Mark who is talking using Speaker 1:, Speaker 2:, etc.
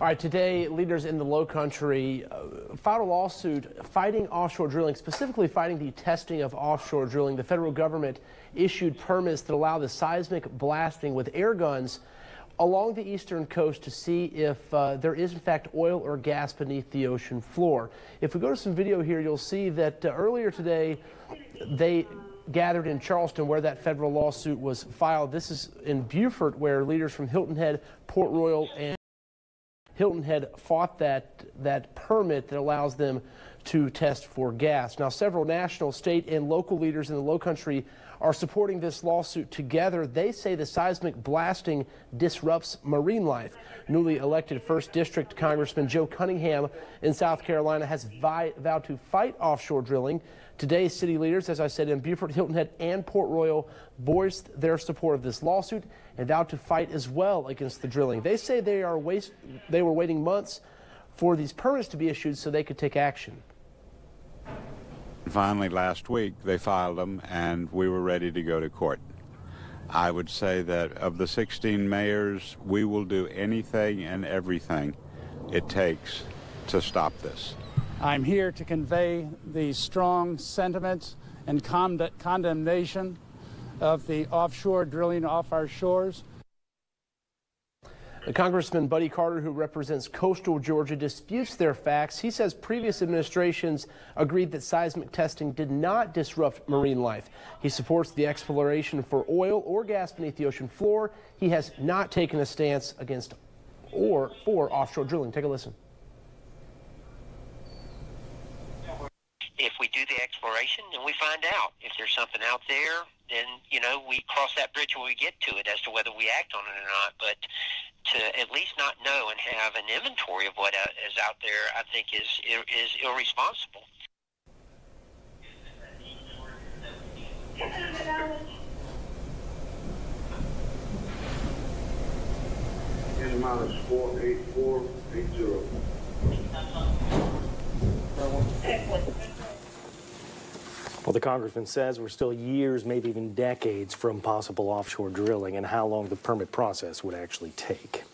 Speaker 1: All right, today, leaders in the low country uh, filed a lawsuit fighting offshore drilling, specifically fighting the testing of offshore drilling. The federal government issued permits that allow the seismic blasting with air guns along the eastern coast to see if uh, there is, in fact, oil or gas beneath the ocean floor. If we go to some video here, you'll see that uh, earlier today, they gathered in Charleston where that federal lawsuit was filed. This is in Beaufort, where leaders from Hilton Head, Port Royal, and Hilton Head fought that, that permit that allows them to test for gas. Now, several national, state, and local leaders in the low country are supporting this lawsuit together. They say the seismic blasting disrupts marine life. Newly elected 1st District Congressman Joe Cunningham in South Carolina has vowed to fight offshore drilling. Today, city leaders, as I said, in Beaufort, Hilton Head, and Port Royal voiced their support of this lawsuit and vowed to fight as well against the drilling. They say they are waste, they were waiting months for these permits to be issued so they could take action.
Speaker 2: Finally, last week, they filed them, and we were ready to go to court. I would say that of the 16 mayors, we will do anything and everything it takes to stop this.
Speaker 3: I'm here to convey the strong sentiments and condemnation of the offshore drilling off our shores.
Speaker 1: Congressman Buddy Carter, who represents coastal Georgia, disputes their facts. He says previous administrations agreed that seismic testing did not disrupt marine life. He supports the exploration for oil or gas beneath the ocean floor. He has not taken a stance against or for offshore drilling. Take a listen.
Speaker 4: If we do the exploration and we find out if there's something out there, then you know we cross that bridge when we get to it as to whether we act on it or not. But to at least not know and have an inventory of what uh, is out there, I think is is irresponsible.
Speaker 5: N minus four eight four eight zero.
Speaker 6: Well, the congressman says we're still years, maybe even decades from possible offshore drilling and how long the permit process would actually take.